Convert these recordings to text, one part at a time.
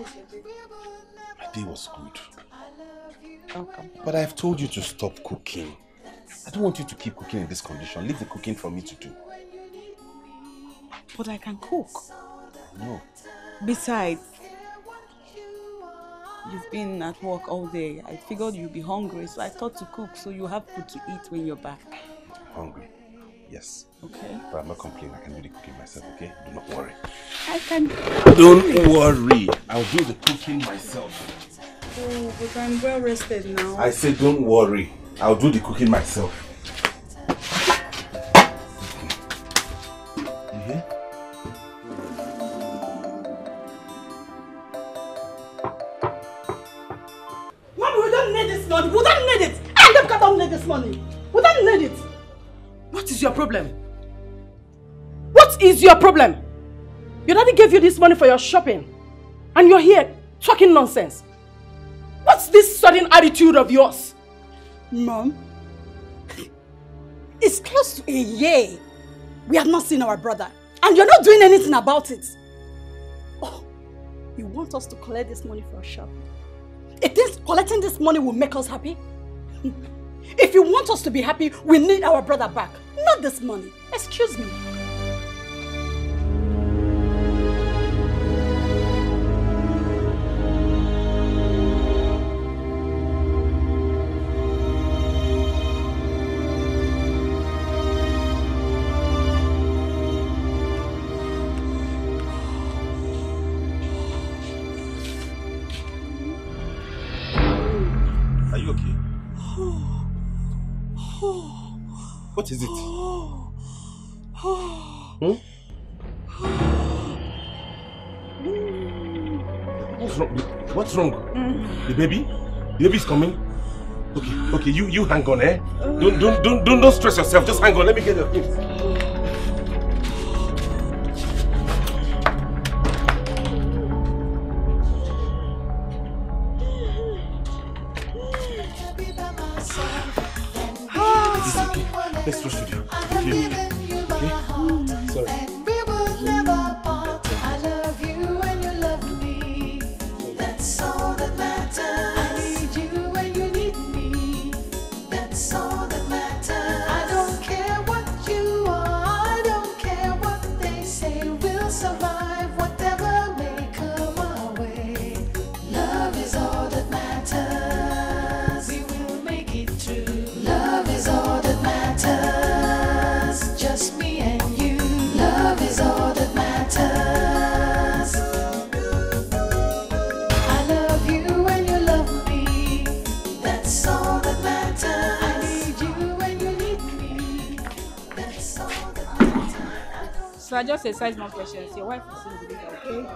My day was good. Oh, Welcome. But I've told you to stop cooking. I don't want you to keep cooking in this condition. Leave the cooking for me to do. But I can cook. No. Besides, you've been at work all day. I figured you'd be hungry, so I thought to cook so you have food to eat when you're back. Hungry. Yes. Okay. But I'm not complaining. I can do the cooking myself, okay? Do not worry. I can. Don't worry. I'll do the cooking myself. Oh, but I'm well rested now. I say don't worry. I'll do the cooking myself. You hear? Mommy, we don't need this money. We don't need it. And the don't need this money. We don't need it. What is your problem? What is your problem? Your daddy gave you this money for your shopping. And you're here talking nonsense. What's this sudden attitude of yours? Mom, it's close to a year. We have not seen our brother. And you're not doing anything about it. Oh, you want us to collect this money for a shopping? It thinks collecting this money will make us happy? If you want us to be happy, we need our brother back, not this money. Excuse me. What is it? Hmm? What's wrong? What's wrong? The baby? The baby's coming? Okay, okay, you you hang on, eh? Don't don't don't don't, don't stress yourself. Just hang on. Let me get your things. Just a size more questions. Your wife is in the middle, okay?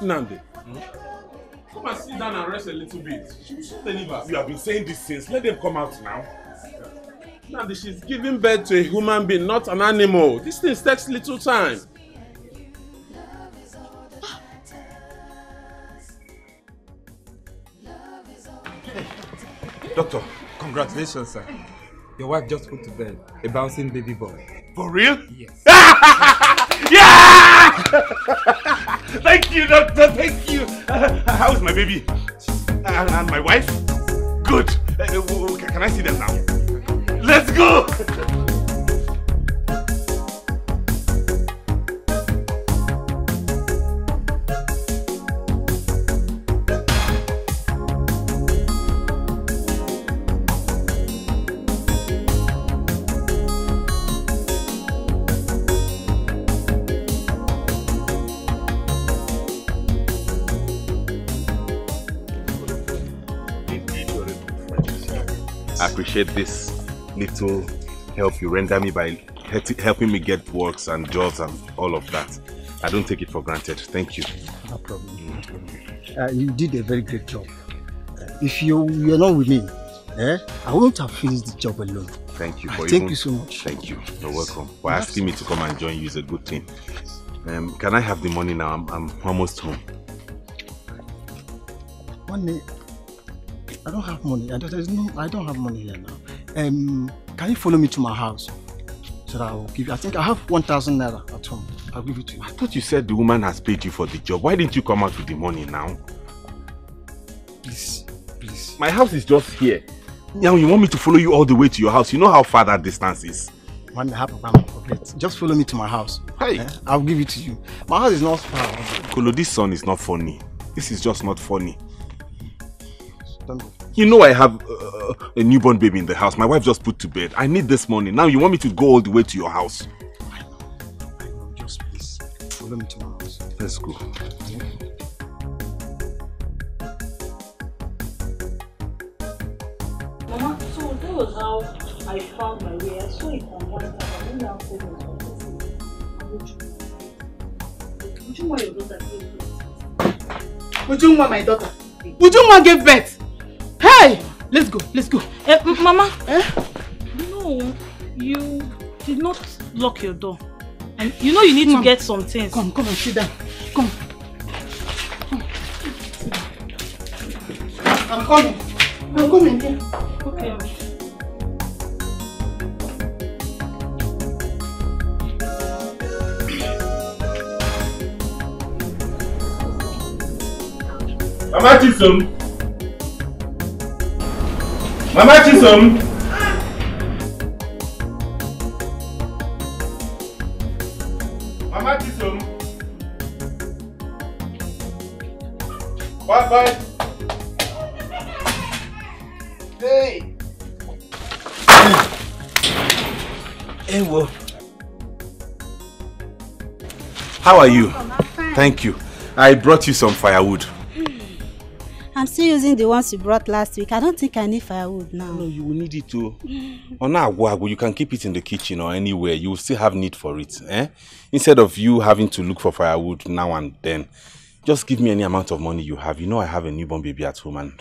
Nande, come and sit down and rest a little bit. She will soon deliver. You have been saying these things. Let them come out now. Nande, she's giving birth to a human being, not an animal. These things takes little time. Doctor, congratulations, sir. Your wife just put to bed a bouncing baby boy. For real? Yes. yeah! thank you, doctor. Thank you. Uh, how's my baby? And, and my wife? Good. Uh, can I see them now? Let's go. appreciate this little help you render me by he- helping me get works and jobs and all of that. I don't take it for granted. Thank you. No problem. No problem. Uh, you did a very great job. Uh, if you were not with me, eh, I wouldn't have finished the job alone. Thank you for thank even- you so much. Thank you. You're welcome. For asking me to come and join you is a good thing. Um, can I have the money now? I'm, I'm almost home. Money. I don't have money. I don't, there's no, I don't have money here now. Um, can you follow me to my house? So that I will give you. I think I have 1,000 naira at home. I'll give it to you. I thought you said the woman has paid you for the job. Why didn't you come out with the money now? Please, please. My house is just here. Now you want me to follow you all the way to your house. You know how far that distance is. One half of forget. Just follow me to my house. Hey. Eh? I'll give it to you. My house is not far. Kolo, this son is not funny. This is just not funny. Don't You know I have uh, a newborn baby in the house. My wife just put to bed. I need this money. Now you want me to go all the way to your house. I know. Just please follow me to my house. Let's go. Mama, so that was how I found my way. I saw it on one time. I didn't have photos of this. Would you want your daughter to you Ujunwa, my daughter. Would you Ujunwa gave birth. Let's go, let's go. Eh, Mama, Eh? no, you did not lock your door. And you know you need to Mom. get some things. Come, come and sit down. Come. Come. I'm coming. I'm coming. dear. Okay. Mama Chisom. Mama Chisom. Mama Chisom. Bye bye. Hey. Ewo. How are you? Thank you. I brought you some firewood. Still using the ones you brought last week. I don't think I need firewood now. No, you will need it to. On agwago, you can keep it in the kitchen or anywhere. You will still have need for it. Eh? Instead of you having to look for firewood now and then, just give me any amount of money you have. You know I have a newborn baby at home and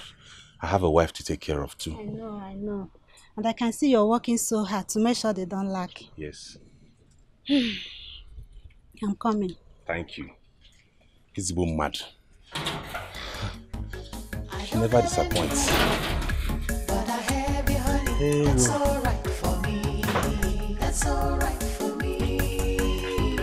I have a wife to take care of too. I know, I know. And I can see you're working so hard to make sure they don't lack. Yes. I'm coming. Thank you. He's even mad. She never disappoints. But I have. Hey, That's alright for me. That's alright for me.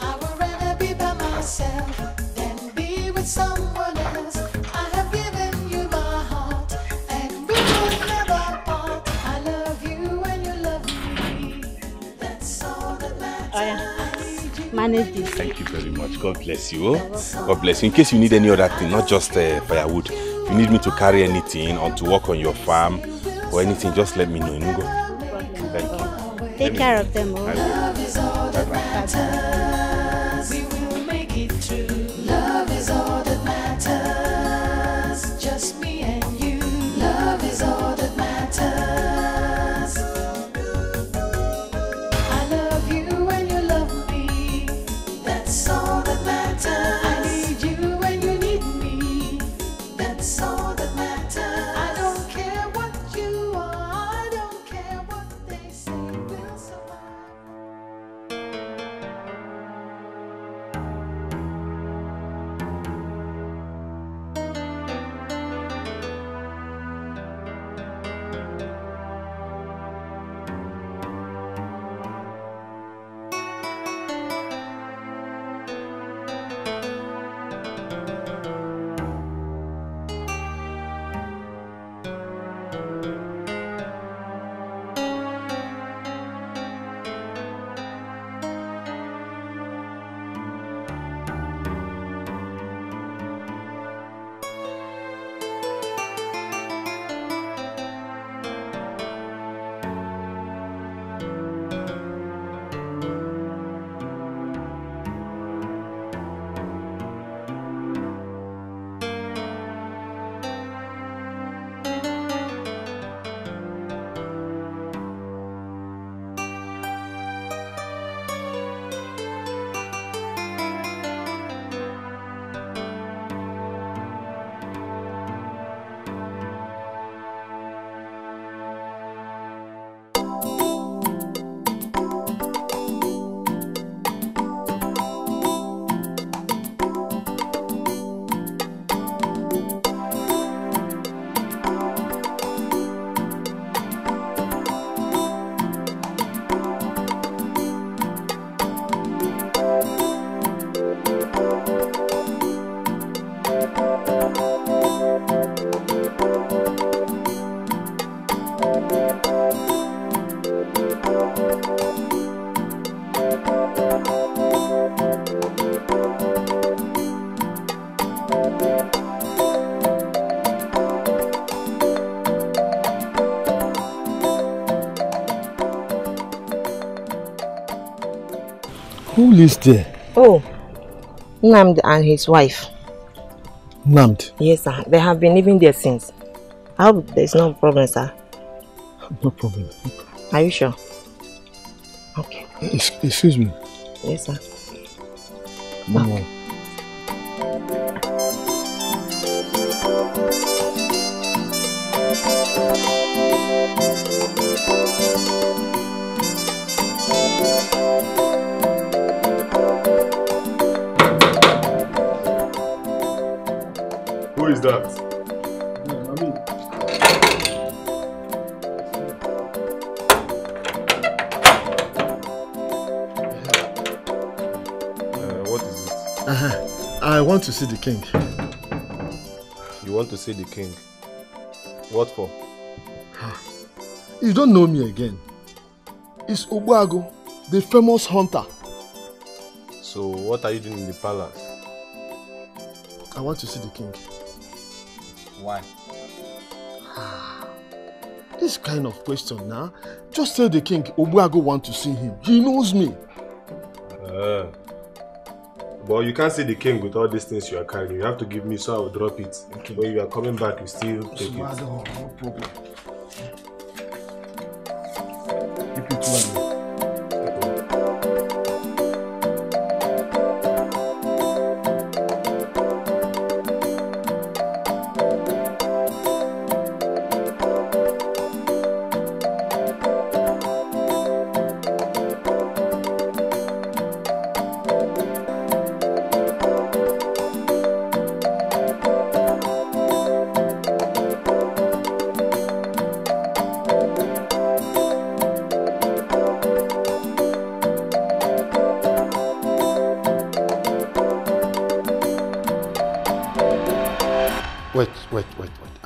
I would rather be by myself than be with someone else. I have given you my heart, and we will never part. I love you and you love me. That's all that matters. I need you. Manage this. Thank you very much. God bless you. oh. God bless you. In case you need any other thing, not just uh, firewood, if you need me to carry anything or to work on your farm or anything, just let me know. Thank you. Take care of them. Oh. All Who lives there? Oh, Namd and his wife. Namd. Yes, sir. They have been living there since. I hope there's no problem, sir. No problem. Are you sure? Okay. Ex- Excuse me. Yes, sir. One more. See the king. You want to see the king? What for? You don't know me again. It's Obuago, the famous hunter. So, what are you doing in the palace? I want to see the king. Why? This kind of question now. Just tell the king Obuago want to see him. He knows me. But you can't see the king with all these things you are carrying. You have to give me so I will drop it. When you are coming back, you still take it. No problem.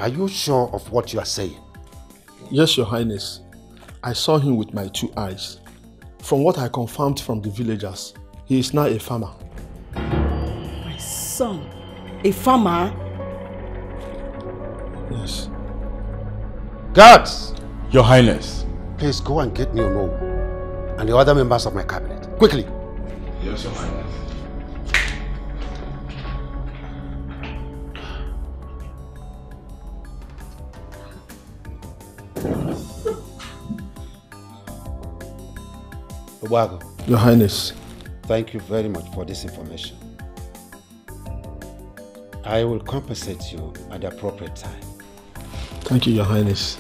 Are you sure of what you are saying? Yes, Your Highness. I saw him with my two eyes. From what I confirmed from the villagers, he is now a farmer. My son, a farmer? Yes. Guards! Your Highness. Please go and get me Ono and the other members of my cabinet. Quickly! Yes, Your Highness. Your Highness. thank you very much for this information. I will compensate you at the appropriate time. Thank you, Your Highness.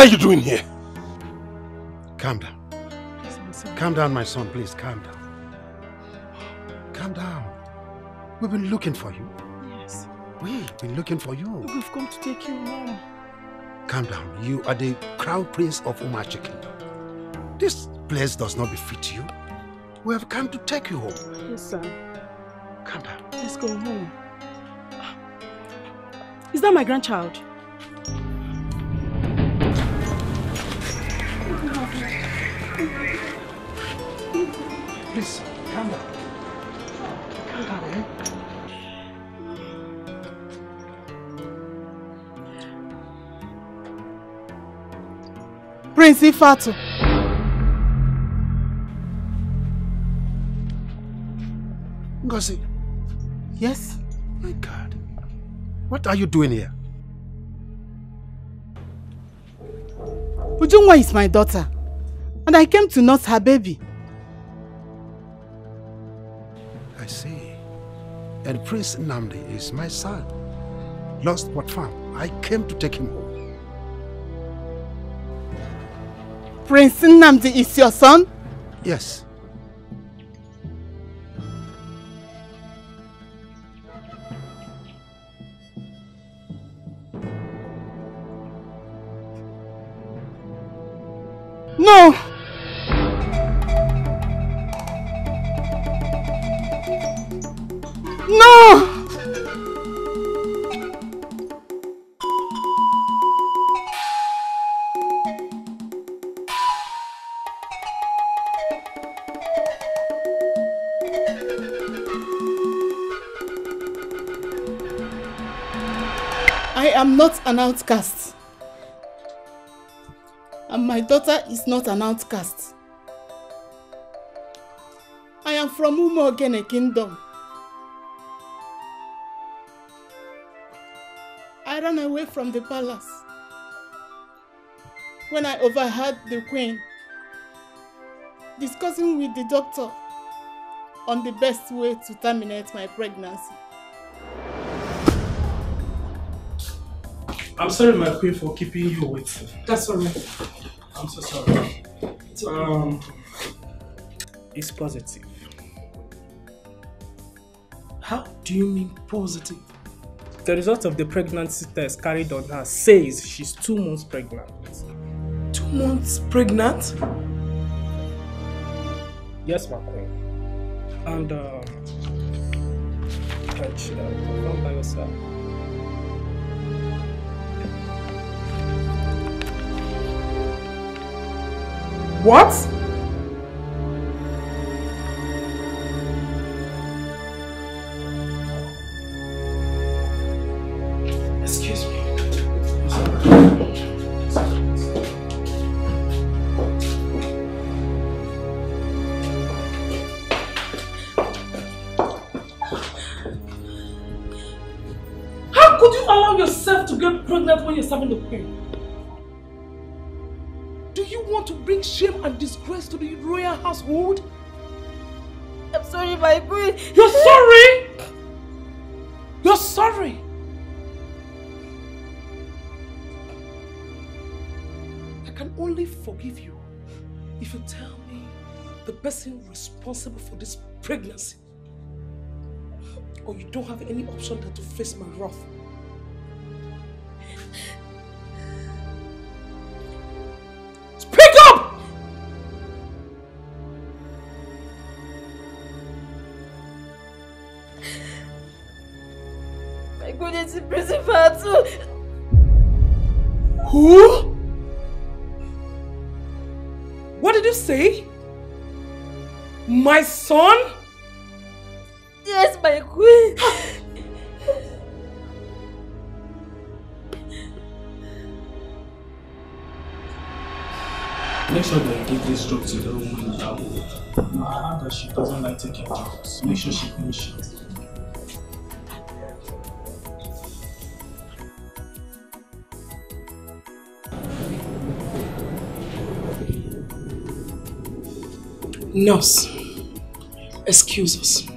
What are you doing here? Calm down. Calm down, my son, please. Calm down. Calm down. We've been looking for you. Yes. We've been looking for you. We've come to take you home. Calm down. You are the crown prince of Umachi Kingdom. This place does not befit you. We have come to take you home. Yes, sir. Calm down. Let's go home. Is that my grandchild? Please, calm down. Calm down, eh? Prince Ifatu. Ngozi, Yes? my God. What are you doing here? Ujunwa is my daughter. And I came to nurse her baby. I see. And Prince Namdi is my son. Lost but found. I came to take him home. Prince Nnamdi is your son? Yes. Am not an outcast. And my daughter is not an outcast. I am from Umogene Kingdom. I ran away from the palace when I overheard the queen discussing with the doctor on the best way to terminate my pregnancy. I'm sorry, my queen, for keeping you waiting. That's alright. I'm so sorry. Um, it's positive. How do you mean positive? The result of the pregnancy test carried on her says she's two months pregnant. Two months pregnant? Yes, my queen. And uh, you can chill out. Come by yourself. What? Excuse me. How could you allow yourself to get pregnant when you're serving the queen? Want to bring shame and disgrace to the royal household? I'm sorry, my queen. You're sorry? You're sorry? I can only forgive you if you tell me the person responsible for this pregnancy. Or you don't have any option than to face my wrath. To prison for her too. Who? What did you say? My son? Yes, my queen. Make sure that you give this drug to the woman that will. I heard that she doesn't like taking drugs. Make sure she finish it. Nurse, excuse us.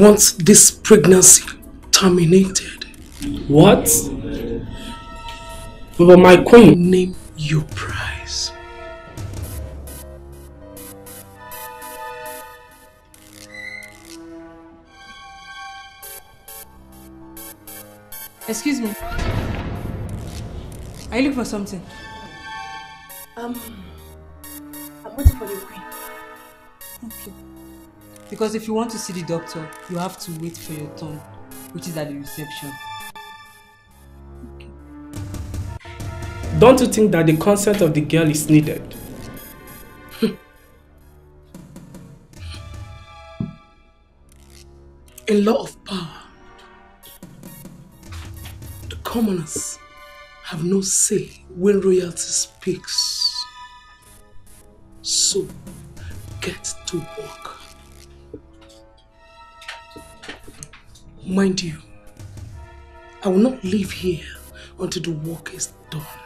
Want this pregnancy terminated. What? But my queen, name you want to see the doctor, you have to wait for your turn, which is at the reception. Don't you think that the consent of the girl is needed? In law of power, the commoners have no say when royalty speaks. So, get to work. Mind you, I will not leave here until the work is done.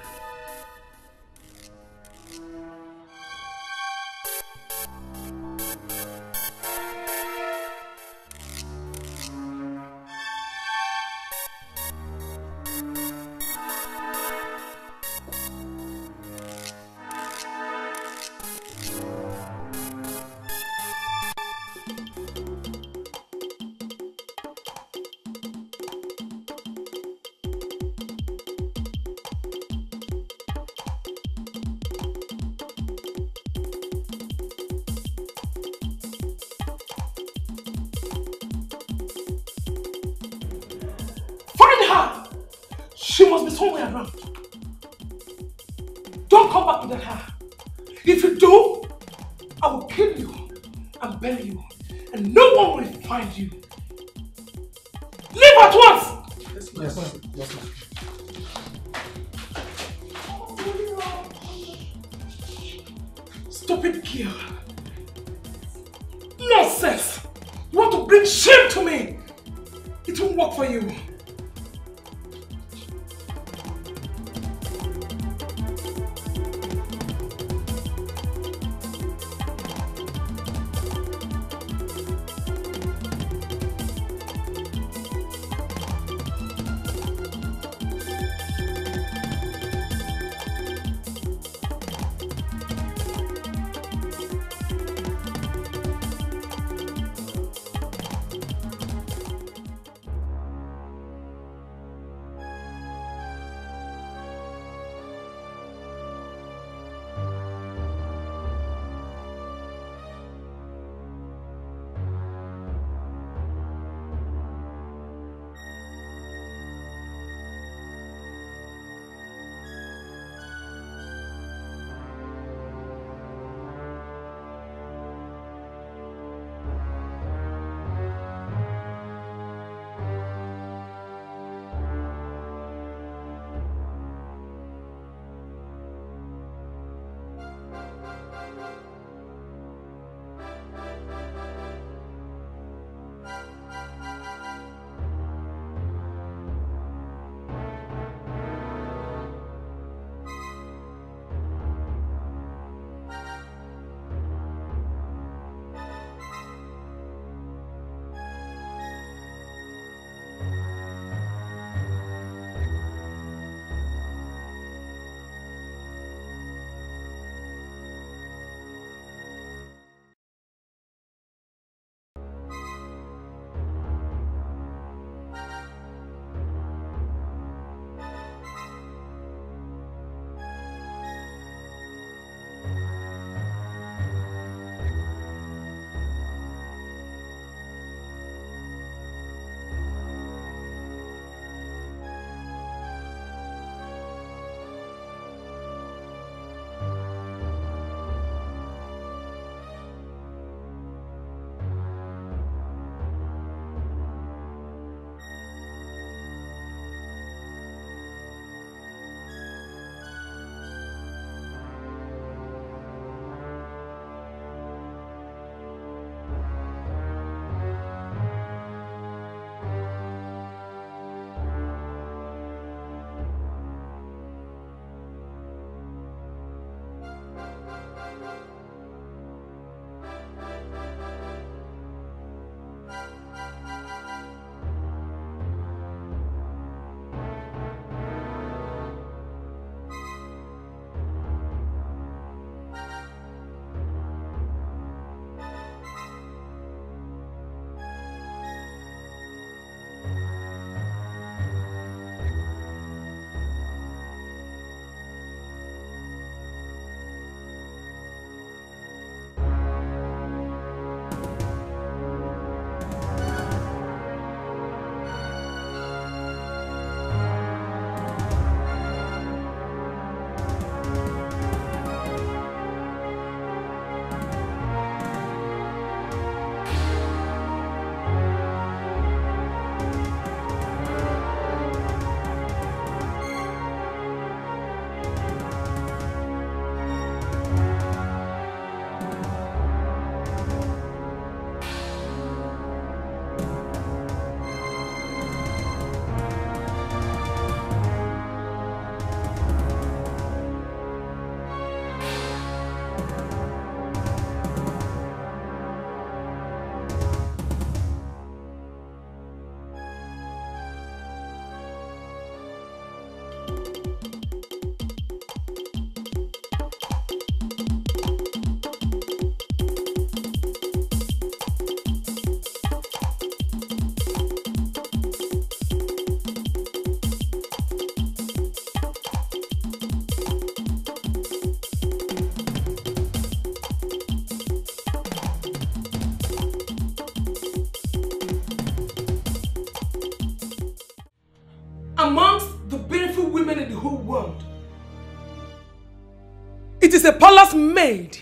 Is a palace maid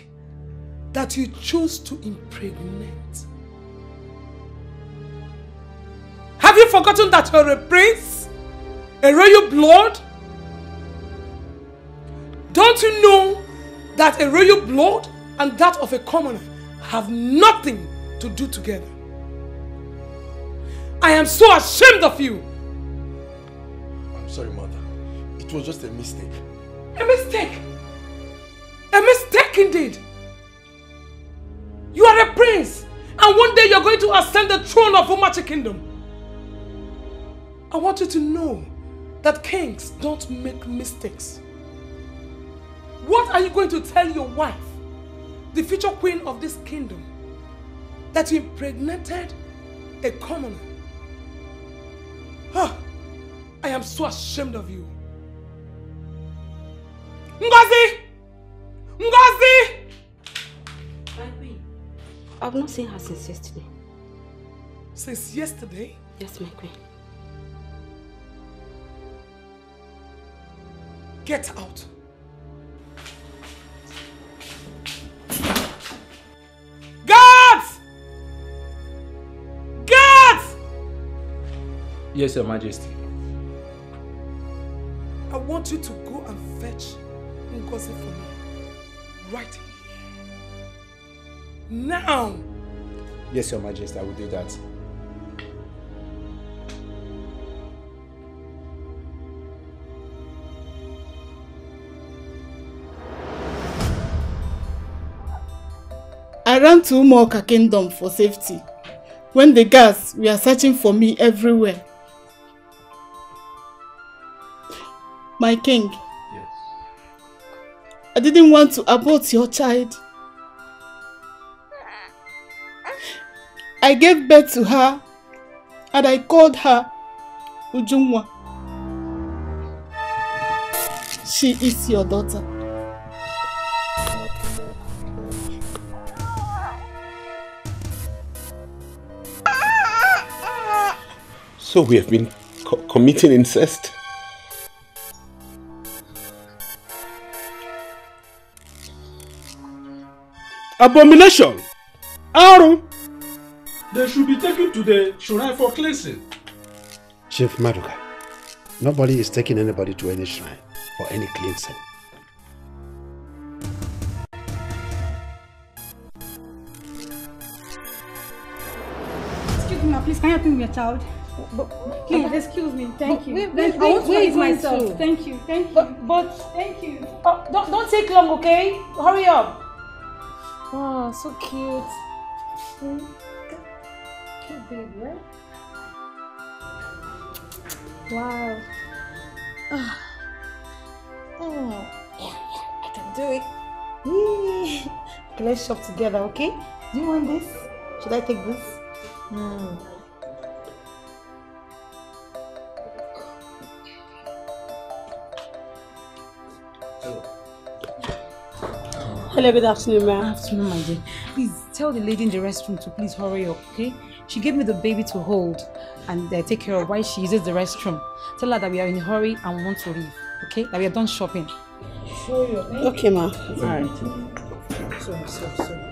that you choose to impregnate. Have you forgotten that you're a prince? A royal blood? Don't you know that a royal blood and that of a commoner have nothing to do together? I am so ashamed of you. I'm sorry, mother. It was just a mistake. A mistake. Indeed. You are a prince, and one day you're going to ascend the throne of Umachi Kingdom. I want you to know that kings don't make mistakes. What are you going to tell your wife, the future queen of this kingdom, that you impregnated a commoner? Ah, I am so ashamed of you. Ngozi! Ngozi! I've not seen her since yesterday. Since yesterday? Yes, my queen. Get out. Guards! Guards! Yes, Your Majesty. I want you to go and fetch Ngozi for me. Right here. Now! Yes, Your Majesty, I will do that. I ran to Umuoka Kingdom for safety when the guards were searching for me everywhere. My king, I didn't want to abort your child. I gave birth to her and I called her Ujunwa. She is your daughter. So we have been co committing incest? Abomination! Aru! They should be taken to the shrine for cleansing. Chief Maduka, nobody is taking anybody to any shrine for any cleansing. Excuse me, please, can you help me with your child? Please, excuse me. Thank But you. where- Thank where- you. I want to where raise is my myself. son? Thank you. Thank you. But, but Thank you. oh, don't, don't take long, okay? Hurry up. Oh, so cute. Cute baby, right? Wow. Oh, yeah, yeah, I can do it. Okay, let's shop together, okay? Do you want this? Should I take this? Hmm. Hello, good afternoon, ma'am. Afternoon, my dear. Please tell the lady in the restroom to please hurry up, okay? She gave me the baby to hold and uh, take care of while she uses the restroom. Tell her that we are in a hurry and we want to leave, okay? That we are done shopping. Okay, ma. Alright. Sorry, sorry, sorry. What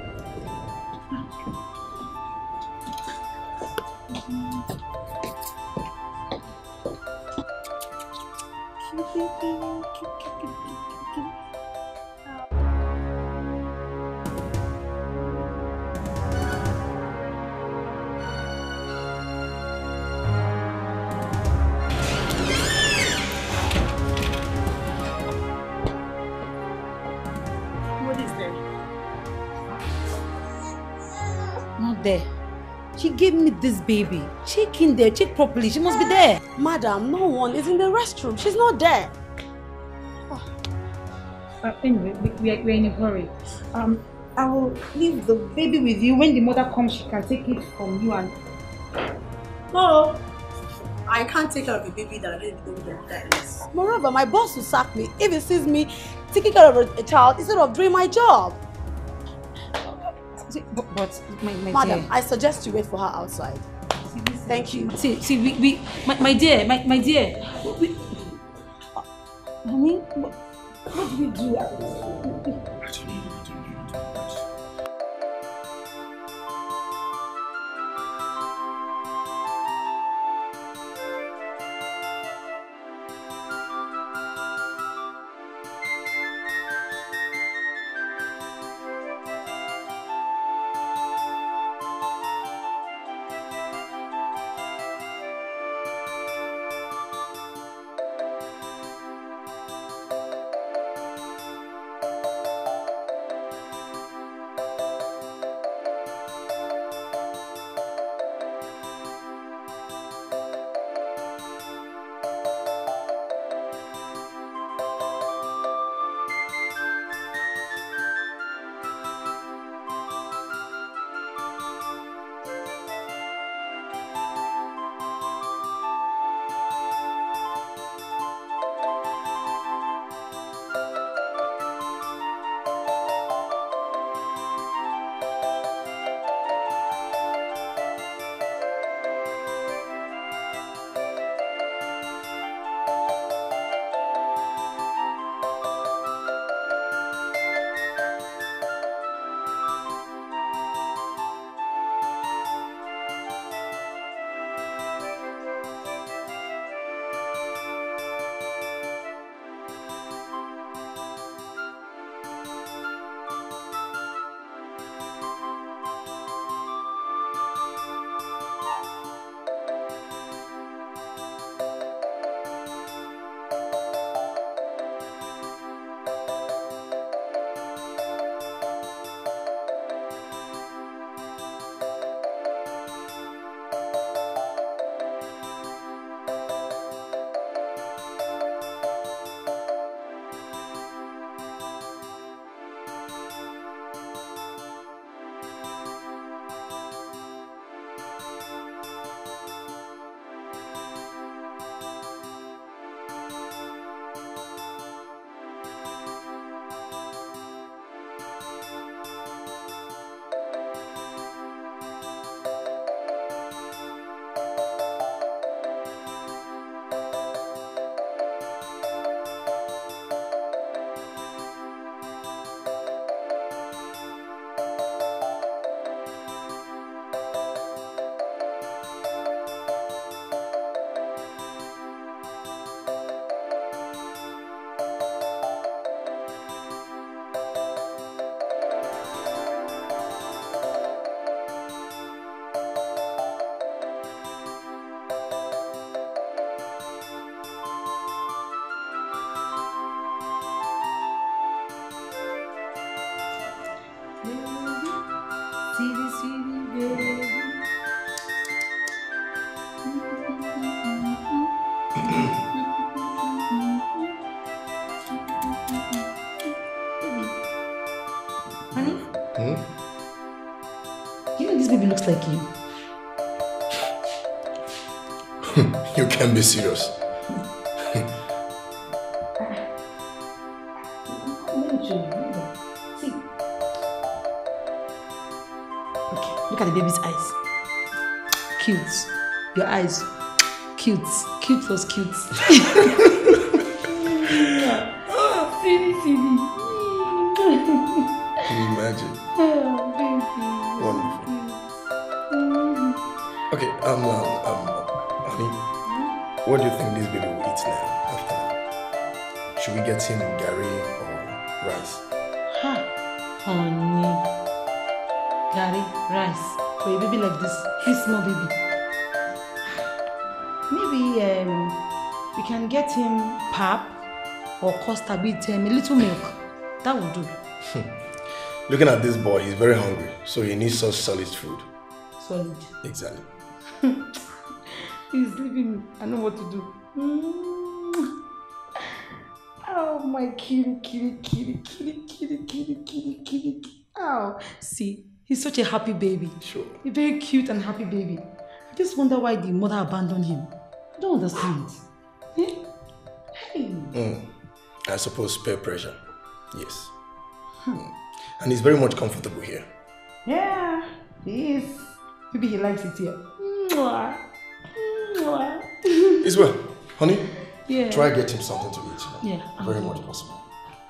She gave me this baby. Check in there. Check properly. She must be there. Madam, no one is in the restroom. She's not there. Uh, anyway, we, we, are, we are in a hurry. Um, I will leave the baby with you. When the mother comes, she can take it from you and... No. I can't take care of a baby that I didn't know the that is. Moreover, my boss will sack me if he sees me taking care of a, a child instead of doing my job. See, but, but my, my Madam, dear. I suggest you wait for her outside. Thank you. See, see, we, we my, my dear, my, my dear. We, I mean, What do we do? Sweetie, looks like you. you can't be serious. Let me show you. Hold on. See. Okay, look at the baby's eyes. Cute. Your eyes. Cute. Cute was cute. Silly, silly. Can you imagine? Oh, baby. Wonderful. Okay, um, um, um, honey, what do you think this baby will eat now after now? Should we get him garri or rice? Ha, honey. Garri, rice. For a baby like this, this small baby. Maybe um, we can get him pap or custard with um, a little milk. That will do. Looking at this boy, he's very hungry, so he needs such solid food. Solid. Exactly. He's sleeping. I know what to do. Mm. Oh, my kitty, kitty, kitty, kitty, kitty, kitty, kitty, kitty. kitty. Oh, see, he's such a happy baby. Sure. A very cute and happy baby. I just wonder why the mother abandoned him. I don't understand. Eh? Hey. Mm. I suppose peer pressure. Yes. Hmm. And he's very much comfortable here. Yeah, he is. Maybe he likes it here. Mwah. Well, honey, Yeah. try get him something to eat. Yeah, Very much possible.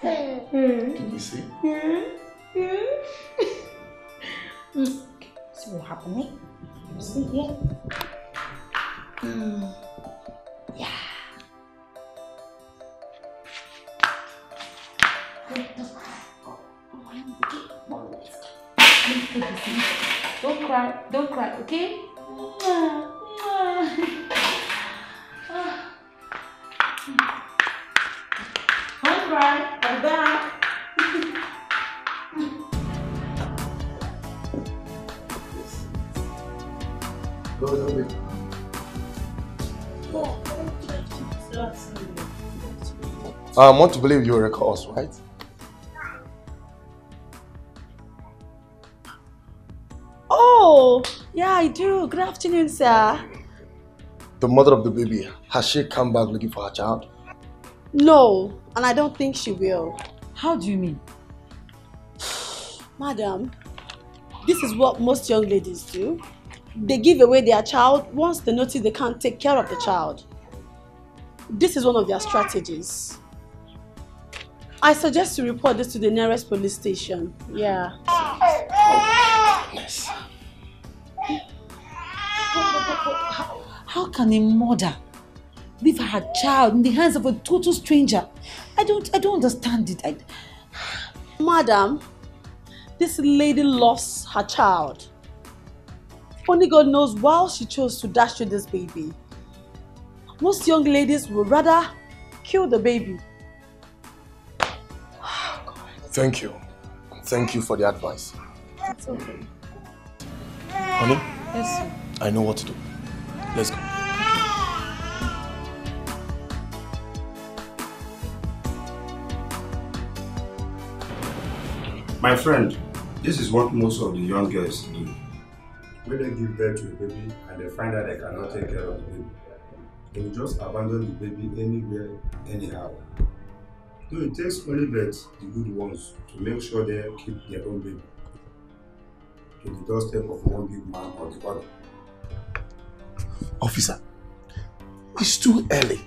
Can you see? Yeah. Yeah. Mm. See what happened, eh? See here? Mm. Yeah. Don't cry, don't cry, okay? Bit. Um, I want to believe you recall us, right? Yeah, I do. Good afternoon, sir. The mother of the baby, has she come back looking for her child? No, and I don't think she will. How do you mean? Madam, this is what most young ladies do. They give away their child once they notice they can't take care of the child. This is one of their strategies. I suggest you report this to the nearest police station. Yeah. Yes. How, how can a mother leave her child in the hands of a total stranger? I don't I don't understand it. I, Madam, this lady lost her child. Only God knows why she chose to dash to this baby. Most young ladies would rather kill the baby. Thank you. Thank you for the advice. It's okay. Honey, yes, sir. I know what to do. Let's go. My friend, this is what most of the young girls do. When they give birth to a baby and they find out they cannot take care of the baby, they will just abandon the baby anywhere, anyhow. So it takes only but the good ones to make sure they keep their own baby to the doorstep of one big man or the other. Officer, it's too early.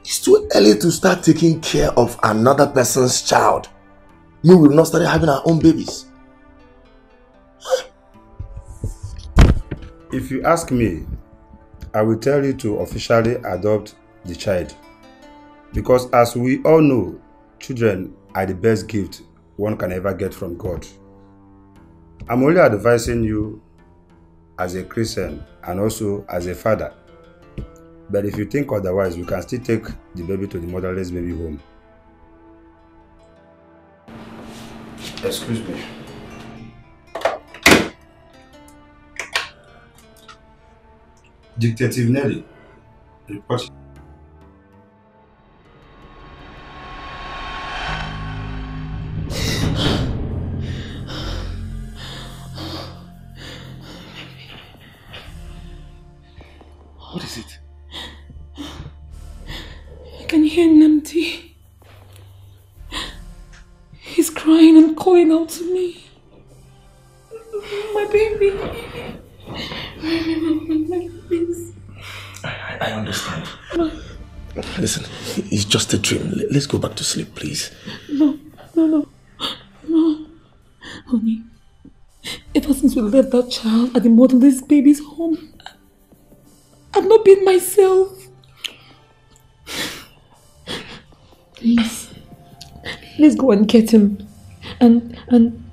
It's too early to start taking care of another person's child. We will not start having our own babies. If you ask me, I will tell you to officially adopt the child. Because as we all know, children are the best gift one can ever get from God. I'm only advising you as a Christian and also as a father. But if you think otherwise, we can still take the baby to the motherless baby home. Excuse me. Detective Nelly, report. Child at the motherless baby's home, I've not been myself. Please, let's go and get him and and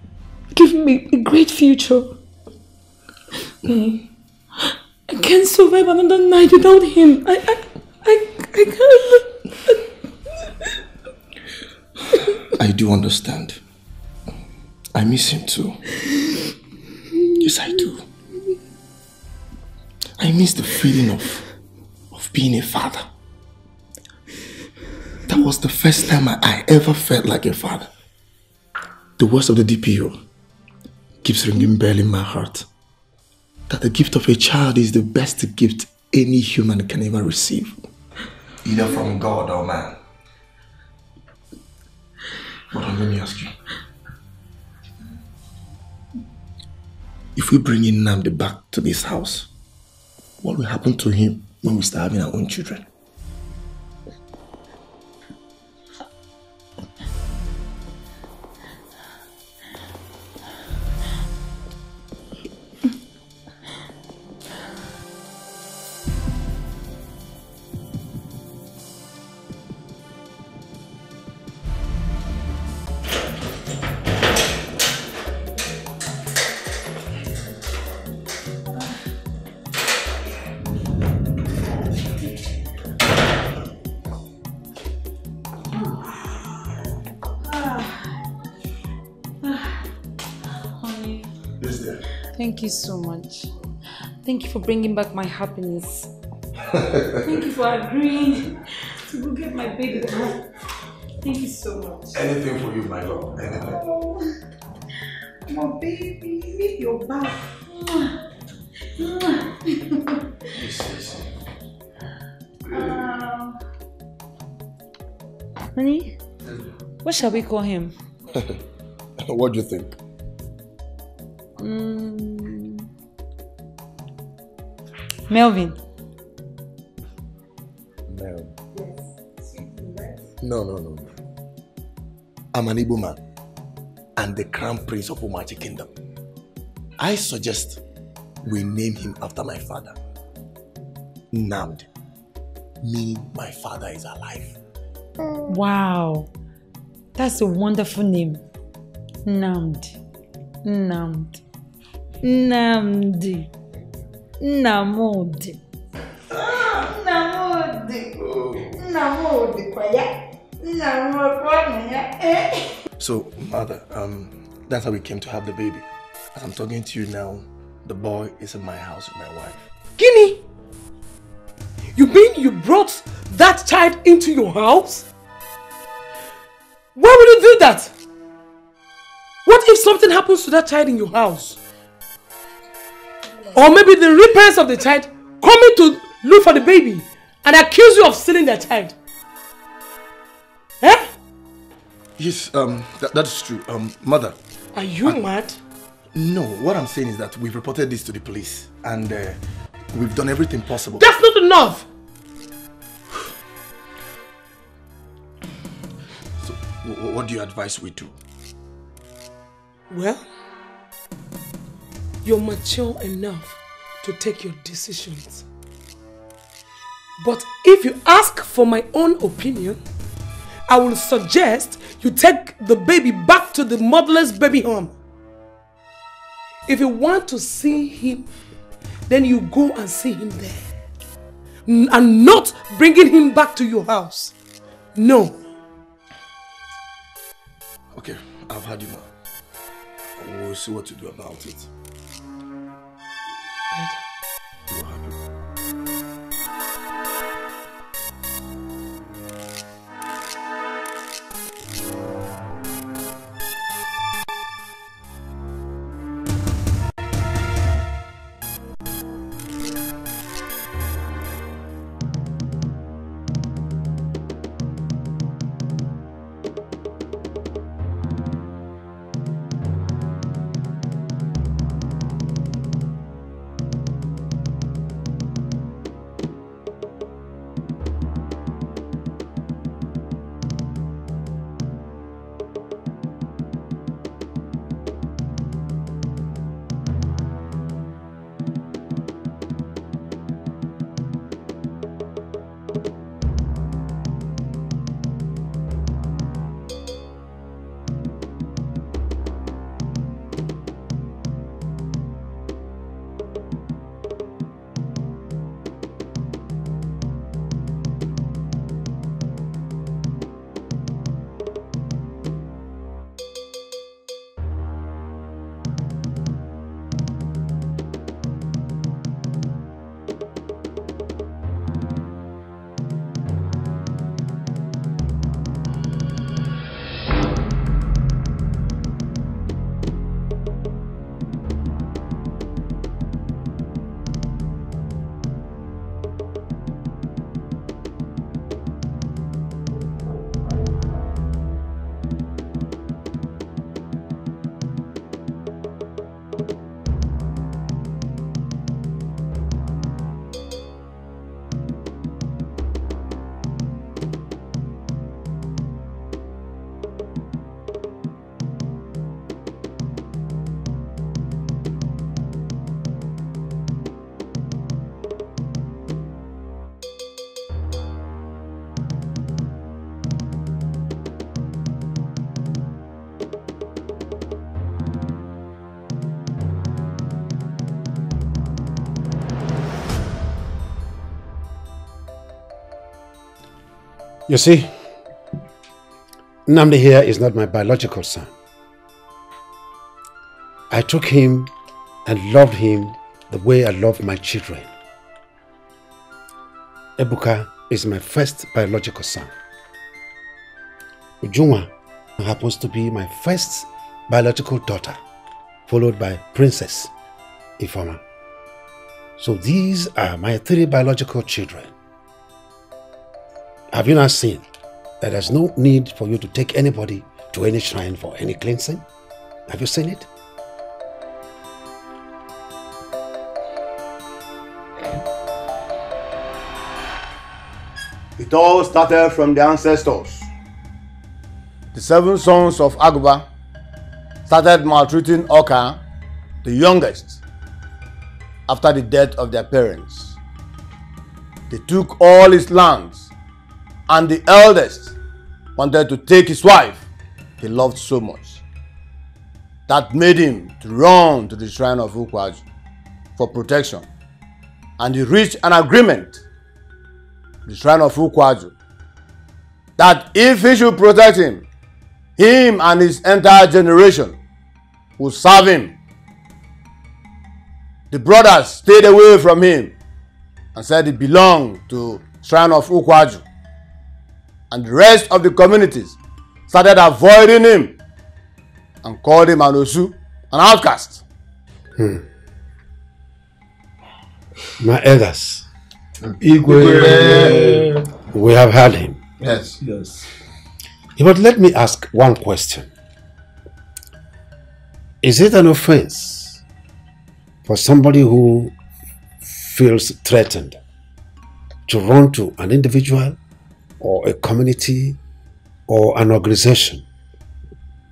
give him a, great future. I, I can't survive another night without him. I, I, I, I can't. I do understand. I miss him too. Yes, I do. I miss the feeling of, of being a father. That was the first time I, I ever felt like a father. The words of the DPO keeps ringing bell in my heart. That the gift of a child is the best gift any human can ever receive. Either from God or man. But um, let me ask you. If we bring in Nnamdi back to this house, what will happen to him when we start having our own children? Thank you so much. Thank you for bringing back my happiness. Thank you for agreeing to go get my baby back. Thank you so much. Anything for you, my love. Anything. Oh, my baby, leave your back. Mwah. Mwah. Um, Honey, what shall we call him? what do you think? Melvin. No. No, no, no. no. I'm an Igbo man and the crown prince of Umachi kingdom. I suggest we name him after my father. Namd. Meaning my father is alive. Wow, that's a wonderful name. Namd. Namd. Nnamdi. Namodi. Namodi. Namodi kwa ya. Namodi kwa ya. Eh. So, mother, um, that's how we came to have the baby. As I'm talking to you now, the boy is in my house with my wife. Guinea! You mean you brought that child into your house? Why would you do that? What if something happens to that child in your house? Or maybe the real parents of the child coming to look for the baby and accuse you of stealing their child. Eh? Yes, um, that, that's true. Um, mother. Are you mad? No, what I'm saying is that we've reported this to the police and uh, we've done everything possible. That's not enough! So, what do you advise we do? Well, you're mature enough to take your decisions. But if you ask for my own opinion, I will suggest you take the baby back to the motherless baby home. If you want to see him, then you go and see him there. And not bringing him back to your house. No. Okay, I've had you now. We'll see what to do about it. You're happy. You see, Nnamdi here is not my biological son. I took him and loved him the way I love my children. Ebuka is my first biological son. Ujunwa happens to be my first biological daughter, followed by Princess Ifeoma. So these are my three biological children. Have you not seen that there's no need for you to take anybody to any shrine for any cleansing? Have you seen it? It all started from the ancestors. The seven sons of Agba started maltreating Oka, the youngest, after the death of their parents. They took all his lands, and the eldest wanted to take his wife he loved so much. That made him to run to the shrine of Ukwaju for protection, and he reached an agreement the shrine of Ukwaju, that if he should protect him, him and his entire generation will serve him. The brothers stayed away from him and said he belonged to shrine of Ukwaju. And the rest of the communities started avoiding him and called him an Osu, an outcast. Hmm. My elders, Igwe. we have had him. Yes. Yes. But let me ask one question. Is it an offense for somebody who feels threatened to run to an individual or a community or an organization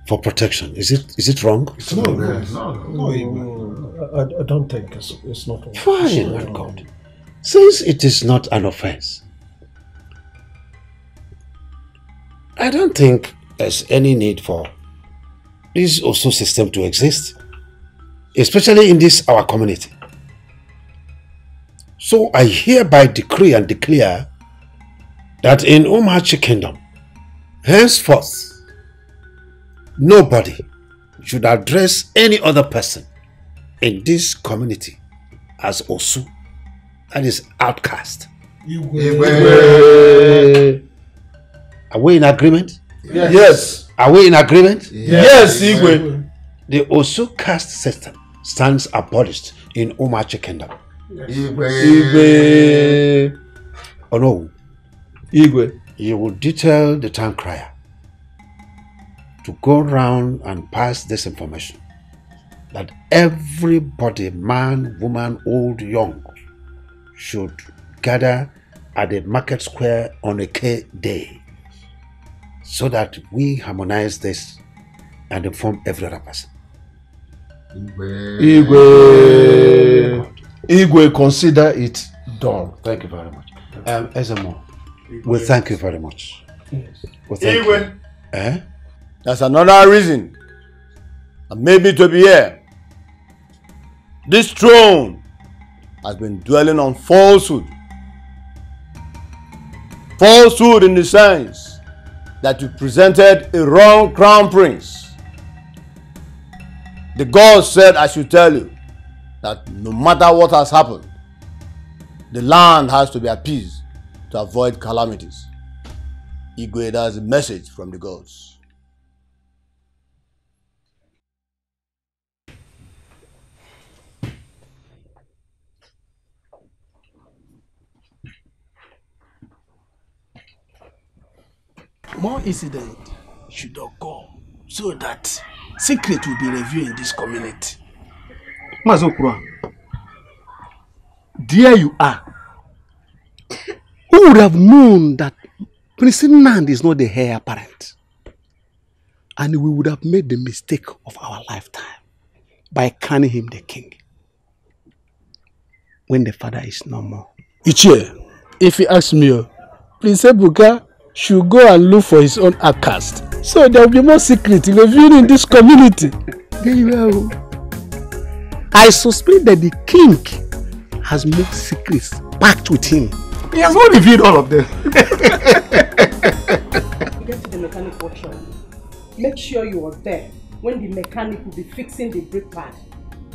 for protection? Is it is it wrong? It's No, no, no, no. I, I don't think it's, it's not. Fine, my God. Since it is not an offense, I don't think there's any need for this Osu system to exist, especially in this our community. So I hereby decree and declare that in Umachi Kingdom, henceforth, nobody should address any other person in this community as Osu, that is outcast. Are we in agreement? Yes. Yes. Are we in agreement? Yes, Igwe. The Osu caste system stands abolished in Umachi Kingdom. Igwe. Oh no. Igwe. You will detail the town crier to go round and pass this information that everybody, man, woman, old, young, should gather at the market square on Eke day so that we harmonize this and inform every other person. Igwe. Igwe, consider it done. Thank you very much. Um, Ezemo, we thank you very much. We thank Igwe. you. Eh? That's another reason. And maybe to be here. This throne has been dwelling on falsehood. Falsehood in the sense that you presented a wrong crown prince. The God said, I should tell you that no matter what has happened, the land has to be appeased to avoid calamities. Igwe, that's a message from the gods. more incident should occur so that secret will be revealed in this community. Mazokura, there you are. Who would have known that Prince Nand is not the heir apparent? And we would have made the mistake of our lifetime by crowning him the king when the father is no more. Ichie, if you ask me, oh, Prince Ebuka should go and look for his own outcast. So there will be more secret revealed in this community. There you are. Oh. I suspect that the king has more secrets packed with him. He has not revealed all of them. Get to the mechanic workshop. Make sure you are there when the mechanic will be fixing the brake pad.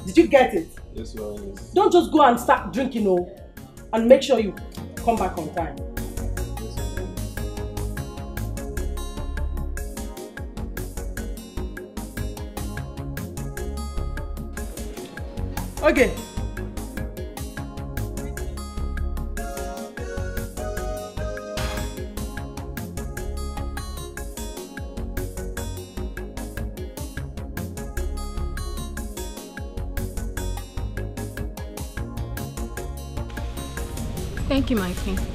Did you get it? Yes, Your Highness. Don't just go and start drinking, oh. And make sure you come back on time. Okay. You, my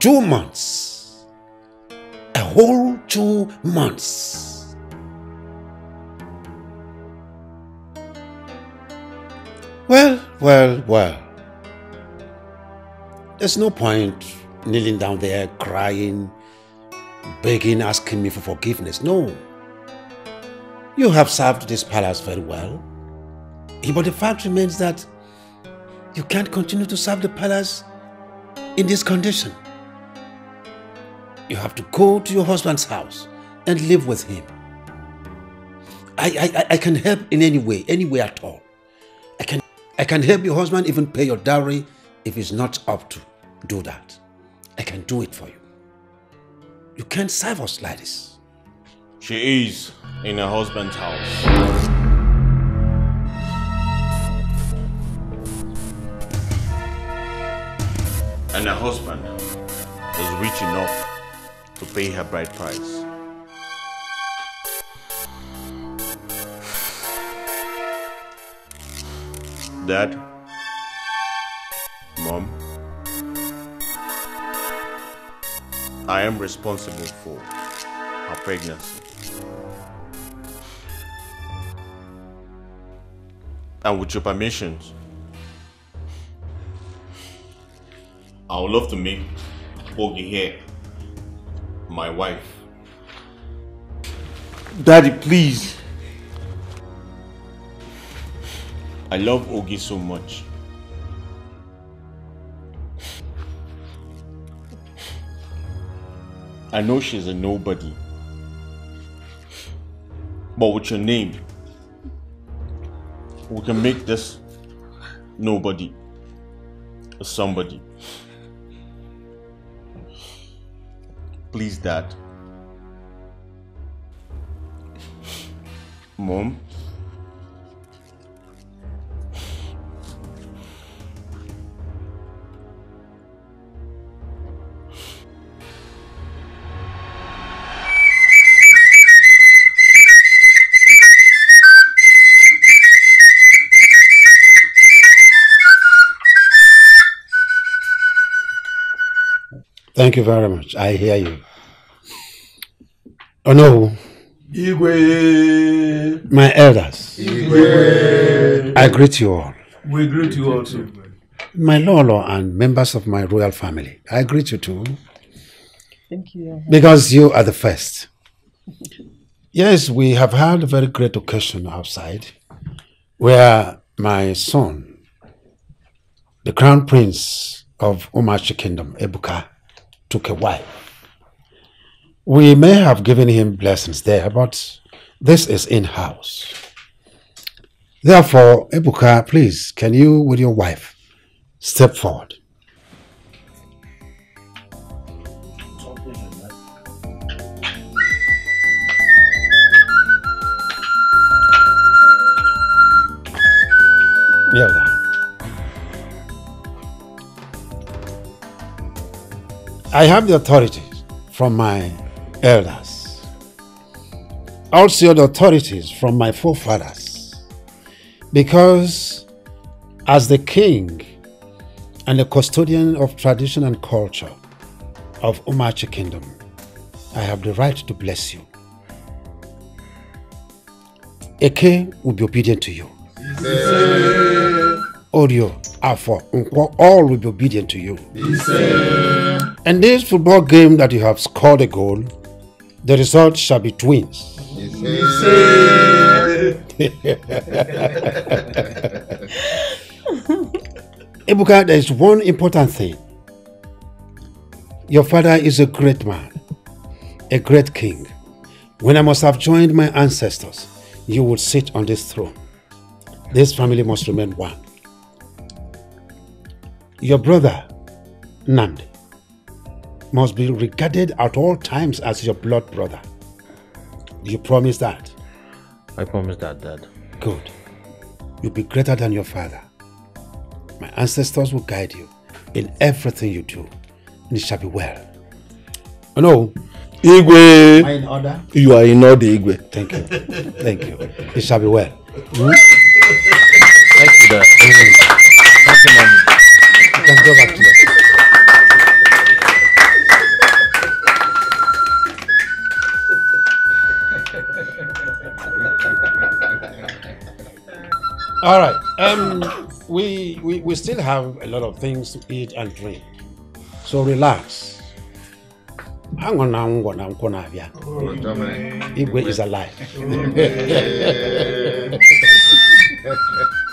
Two months. A whole two months. Well, well, well. There's no point kneeling down there crying, begging, asking me for forgiveness. No. You have served this palace very well. But the fact remains that you can't continue to serve the palace in this condition. You have to go to your husband's house and live with him. I, I, I can help in any way, any way at all. I can, I can help your husband even pay your dowry if he's not up to do that. I can do it for you. You can't serve us like this. She is in her husband's house. And her husband is rich enough to pay her bride price. Dad, Mom, I am responsible for her pregnancy. And with your permissions, I would love to make Ogie here my wife. Daddy, please. I love Ogie so much. I know she's a nobody. But with your name, we can make this nobody a somebody. Please, Dad. Mom. Thank you very much. I hear you. Oh no, Igwe. my elders. Igwe. I greet you all. We greet you also. My Lolo and members of my royal family. I greet you too. Thank you. Because you are the first. Yes, we have had a very great occasion outside where my son, the crown prince of Umachi Kingdom, Ebuka, took a wife. We may have given him blessings there, but this is in house. Therefore, Ebuka, please, can you, with your wife, step forward? Yeah. I have the authority from my elders. Also the authorities from my forefathers. Because as the king and the custodian of tradition and culture of Umachi Kingdom, I have the right to bless you. Eke will be obedient to you. Afo, Nkwo, all will be obedient to you. And this football game that you have scored a goal, the result shall be twins. Ebuka, there is one important thing. Your father is a great man, a great king. When I must have joined my ancestors, you would sit on this throne. This family must remain one. Your brother, Nnamdi, must be regarded at all times as your blood brother. Do you promise that? I promise that, Dad. Good. You'll be greater than your father. My ancestors will guide you in everything you do, and it shall be well. No. Igwe. Am I in order? You are in order, Igwe. Thank you. Thank you. It shall be well. Hmm? Thank you, Dad. All right. Um, we, we we still have a lot of things to eat and drink, so relax. Hang on now, ngwa na nkwụ na-abịa. Igwe is alive.